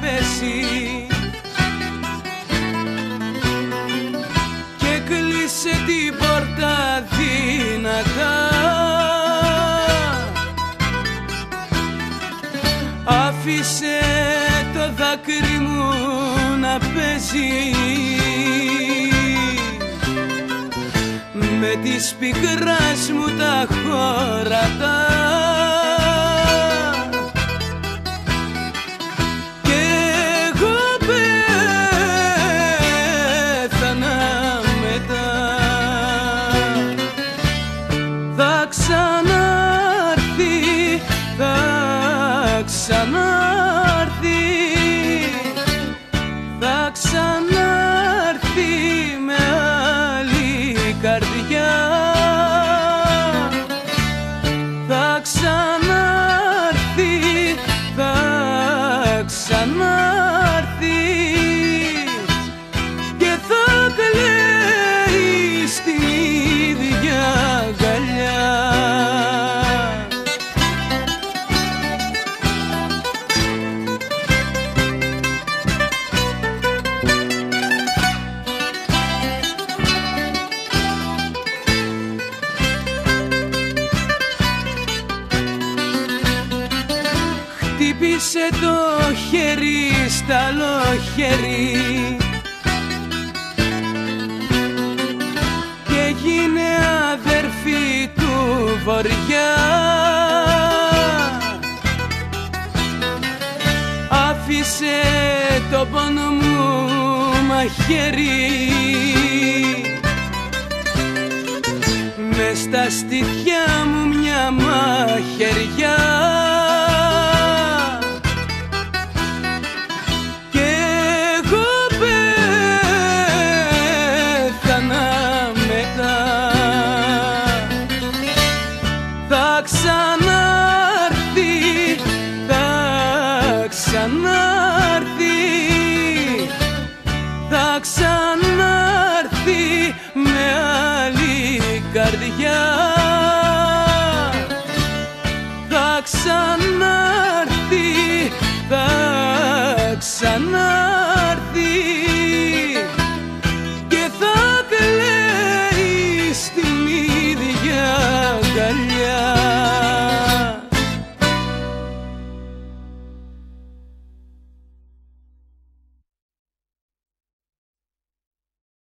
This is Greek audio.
πέσει και κλείσε την πόρτα δυνατά άφησε το δάκρυ μου να παίζει. Με τις πικράς μου τα χωρατά ξανάρθει Χτύπησε το χέρι στα άλλο χέρι και έγινε αδερφή του βοριά. Άφησε το πόνο μου μαχαίρι. Μες στα στήθια μου μια μαχαιριά ξανάρθει, θα ξανάρθει θα ξανάρθει με άλλη καρδιά. Θα ξανάρθει, θα ξανάρθει